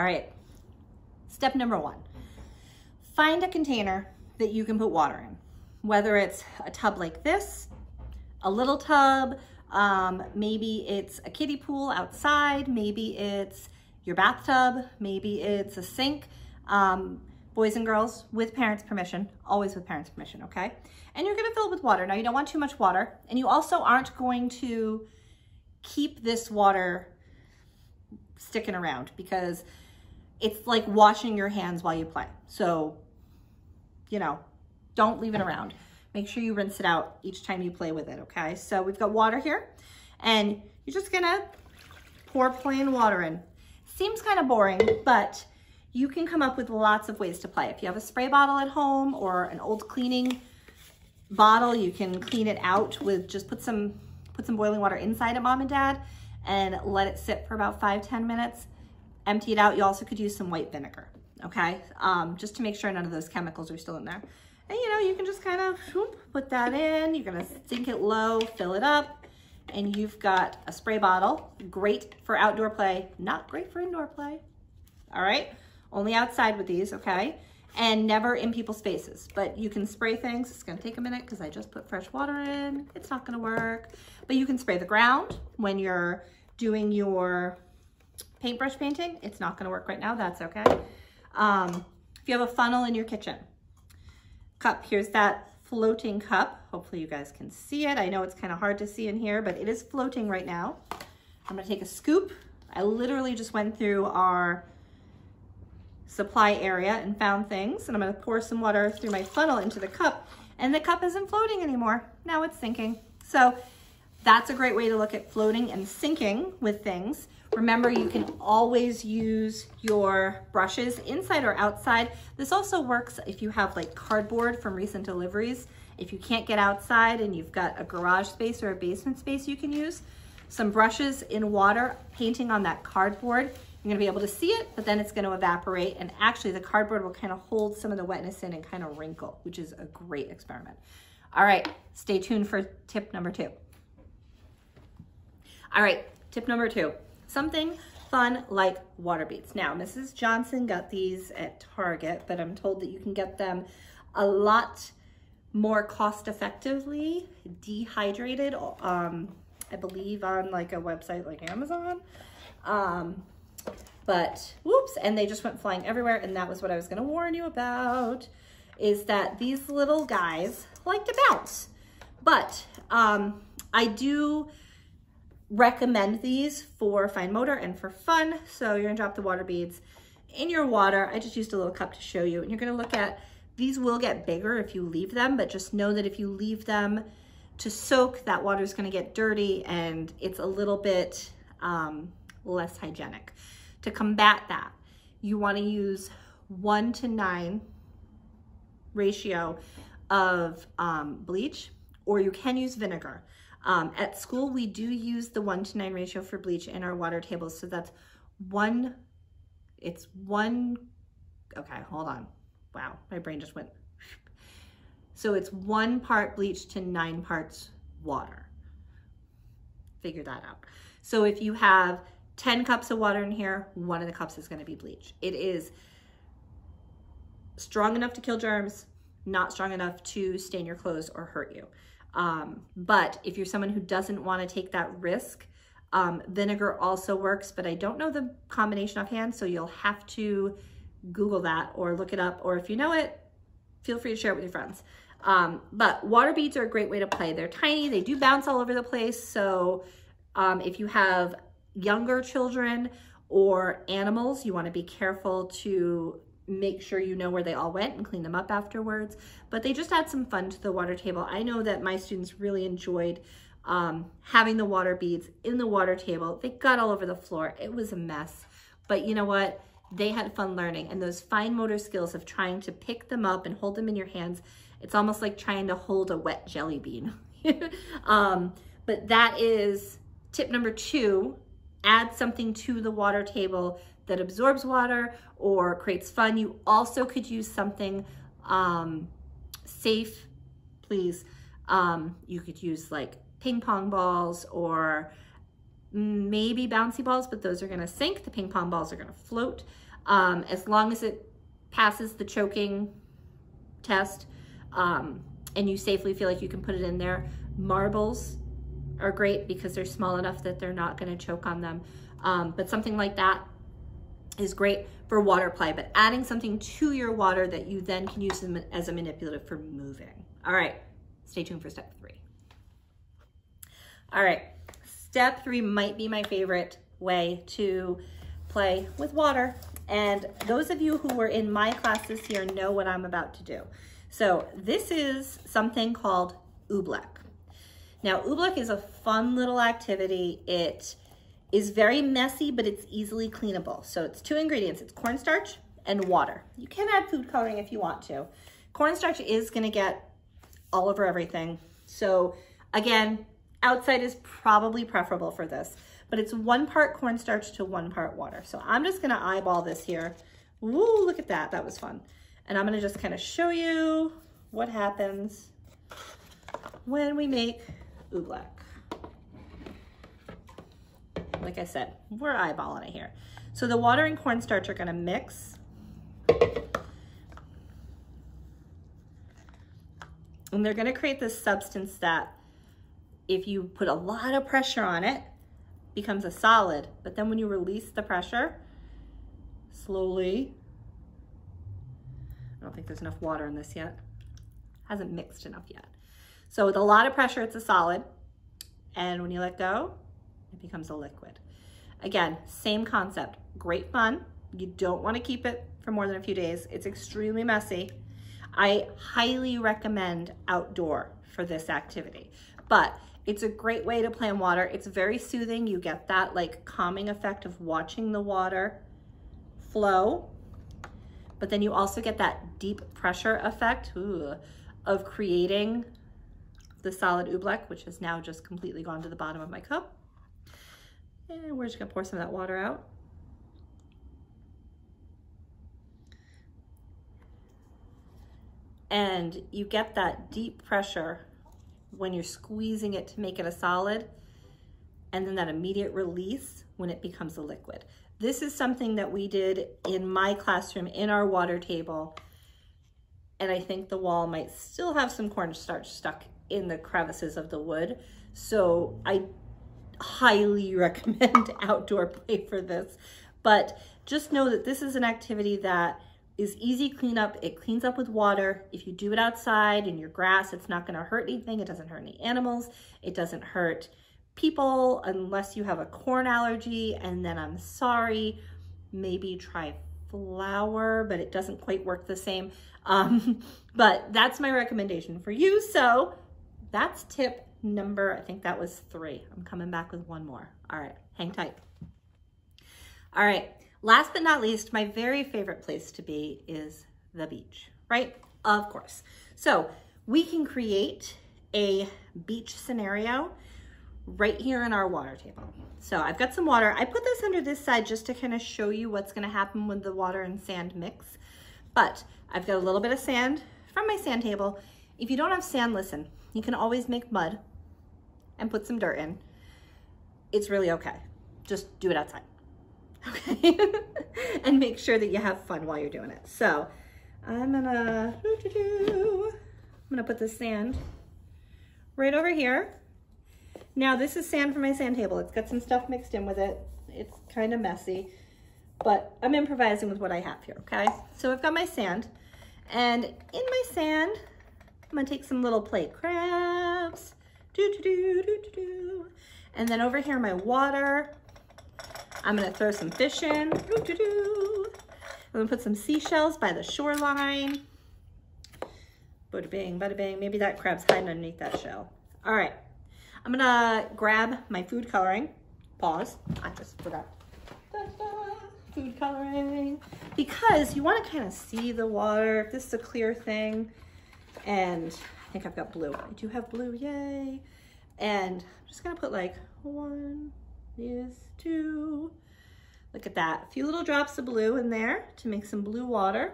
All right, step number one, find a container that you can put water in, whether it's a tub like this, a little tub, um, maybe it's a kiddie pool outside, maybe it's your bathtub, maybe it's a sink, um, boys and girls with parents' permission, always with parents' permission, okay? And you're gonna fill it with water. Now you don't want too much water, and you also aren't going to keep this water sticking around because it's like washing your hands while you play. So, you know, don't leave it around. Make sure you rinse it out each time you play with it, okay? So we've got water here, and you're just gonna pour plain water in. Seems kind of boring, but you can come up with lots of ways to play. If you have a spray bottle at home or an old cleaning bottle, you can clean it out with just put some put some boiling water inside it, mom and dad, and let it sit for about five ten minutes. Empty it out. You also could use some white vinegar, okay? Um, just to make sure none of those chemicals are still in there. And you know, you can just kind of put that in. You're gonna sink it low, fill it up, and you've got a spray bottle. Great for outdoor play, not great for indoor play. All right, only outside with these, okay? And never in people's faces, but you can spray things. It's gonna take a minute because I just put fresh water in. It's not gonna work, but you can spray the ground when you're doing your paintbrush painting. It's not gonna work right now, that's okay. Um, if you have a funnel in your kitchen, cup, here's that floating cup. Hopefully you guys can see it. I know it's kind of hard to see in here, but it is floating right now. I'm gonna take a scoop. I literally just went through our supply area and found things. And I'm gonna pour some water through my funnel into the cup and the cup isn't floating anymore. Now it's sinking. So that's a great way to look at floating and sinking with things. Remember, you can always use your brushes inside or outside. This also works if you have like cardboard from recent deliveries. If you can't get outside and you've got a garage space or a basement space you can use, some brushes in water, painting on that cardboard, you're gonna be able to see it, but then it's gonna evaporate. And actually the cardboard will kind of hold some of the wetness in and kind of wrinkle, which is a great experiment. All right, stay tuned for tip number two. All right, tip number two, something fun like water beads. Now, Mrs. Johnson got these at Target, but I'm told that you can get them a lot more cost effectively dehydrated, um, I believe on like a website like Amazon. Um, but whoops, and they just went flying everywhere. And that was what I was gonna warn you about, is that these little guys like to bounce. But um, I do recommend these for fine motor and for fun. So you're gonna drop the water beads in your water. I just used a little cup to show you. And you're gonna look at, these will get bigger if you leave them, but just know that if you leave them to soak, that water is gonna get dirty and it's a little bit um, less hygienic. To combat that, you wanna use one to nine ratio of um, bleach, or you can use vinegar. Um, at school, we do use the one to nine ratio for bleach in our water tables. So that's one, it's one, okay, hold on. Wow, my brain just went. So it's one part bleach to nine parts water. Figure that out. So if you have 10 cups of water in here, one of the cups is gonna be bleach. It is strong enough to kill germs, not strong enough to stain your clothes or hurt you. Um, but if you're someone who doesn't wanna take that risk, um, vinegar also works, but I don't know the combination offhand, so you'll have to Google that or look it up, or if you know it, feel free to share it with your friends. Um, but water beads are a great way to play. They're tiny, they do bounce all over the place, so um, if you have younger children or animals, you wanna be careful to make sure you know where they all went and clean them up afterwards. But they just add some fun to the water table. I know that my students really enjoyed um, having the water beads in the water table. They got all over the floor. It was a mess. But you know what? They had fun learning. And those fine motor skills of trying to pick them up and hold them in your hands, it's almost like trying to hold a wet jelly bean. um, but that is tip number two add something to the water table that absorbs water or creates fun. You also could use something um, safe, please. Um, you could use like ping pong balls or maybe bouncy balls, but those are gonna sink. The ping pong balls are gonna float. Um, as long as it passes the choking test um, and you safely feel like you can put it in there, marbles are great because they're small enough that they're not gonna choke on them. Um, but something like that is great for water play, but adding something to your water that you then can use as a manipulative for moving. All right, stay tuned for step three. All right, step three might be my favorite way to play with water. And those of you who were in my class this year know what I'm about to do. So this is something called oobleck. Now, oobleck is a fun little activity. It is very messy, but it's easily cleanable. So it's two ingredients. It's cornstarch and water. You can add food coloring if you want to. Cornstarch is gonna get all over everything. So again, outside is probably preferable for this, but it's one part cornstarch to one part water. So I'm just gonna eyeball this here. Ooh, look at that, that was fun. And I'm gonna just kind of show you what happens when we make oobleck like I said, we're eyeballing it here. So the water and cornstarch are gonna mix. And they're gonna create this substance that if you put a lot of pressure on it, becomes a solid. But then when you release the pressure, slowly, I don't think there's enough water in this yet. Hasn't mixed enough yet. So with a lot of pressure, it's a solid. And when you let go, it becomes a liquid. Again, same concept, great fun. You don't wanna keep it for more than a few days. It's extremely messy. I highly recommend outdoor for this activity, but it's a great way to play in water. It's very soothing. You get that like calming effect of watching the water flow, but then you also get that deep pressure effect ooh, of creating the solid oobleck, which has now just completely gone to the bottom of my cup. And we're just gonna pour some of that water out. And you get that deep pressure when you're squeezing it to make it a solid, and then that immediate release when it becomes a liquid. This is something that we did in my classroom in our water table, and I think the wall might still have some cornstarch stuck in the crevices of the wood. So I highly recommend outdoor play for this. But just know that this is an activity that is easy cleanup. It cleans up with water. If you do it outside in your grass, it's not gonna hurt anything. It doesn't hurt any animals. It doesn't hurt people unless you have a corn allergy. And then I'm sorry, maybe try flour, but it doesn't quite work the same. Um, but that's my recommendation for you. So that's tip number, I think that was three. I'm coming back with one more. All right, hang tight. All right, last but not least, my very favorite place to be is the beach, right? Of course. So we can create a beach scenario right here in our water table. So I've got some water. I put this under this side just to kind of show you what's gonna happen when the water and sand mix. But I've got a little bit of sand from my sand table. If you don't have sand, listen, you can always make mud and put some dirt in. It's really okay. Just do it outside. Okay. and make sure that you have fun while you're doing it. So I'm gonna, I'm gonna put the sand right over here. Now this is sand from my sand table. It's got some stuff mixed in with it. It's kind of messy, but I'm improvising with what I have here, okay? So I've got my sand, and in my sand, I'm gonna take some little plate crabs, And then over here, my water, I'm gonna throw some fish in. I'm gonna put some seashells by the shoreline. Bada bing, bada bing. Maybe that crab's hiding underneath that shell. All right, I'm gonna grab my food coloring. Pause, I just forgot. Da, da, food coloring. Because you wanna kind of see the water. If This is a clear thing. And I think I've got blue. I do have blue, yay. And I'm just gonna put like one, is two. Look at that, a few little drops of blue in there to make some blue water.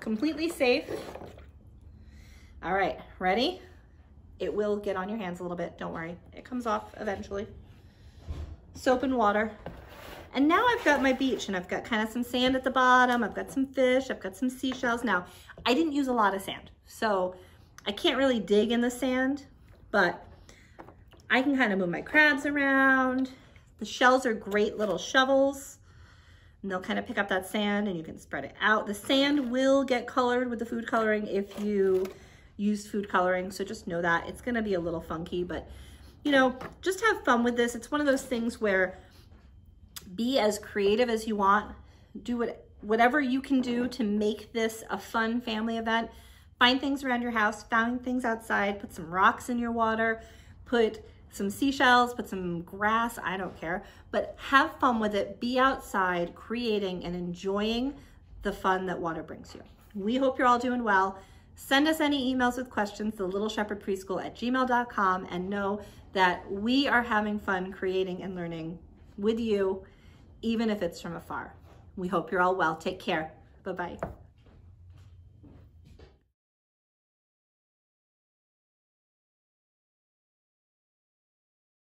Completely safe. All right, ready? It will get on your hands a little bit, don't worry. It comes off eventually. Soap and water. And now I've got my beach and I've got kind of some sand at the bottom. I've got some fish, I've got some seashells. Now, I didn't use a lot of sand, so I can't really dig in the sand, but I can kind of move my crabs around. The shells are great little shovels and they'll kind of pick up that sand and you can spread it out. The sand will get colored with the food coloring if you use food coloring, so just know that. It's gonna be a little funky, but you know, just have fun with this. It's one of those things where be as creative as you want. Do what, whatever you can do to make this a fun family event. Find things around your house, find things outside, put some rocks in your water, put some seashells, put some grass, I don't care, but have fun with it. Be outside creating and enjoying the fun that water brings you. We hope you're all doing well. Send us any emails with questions, the Little Shepherd Preschool at gmail.com, and know that we are having fun creating and learning with you, even if it's from afar. We hope you're all well. Take care. Bye-bye.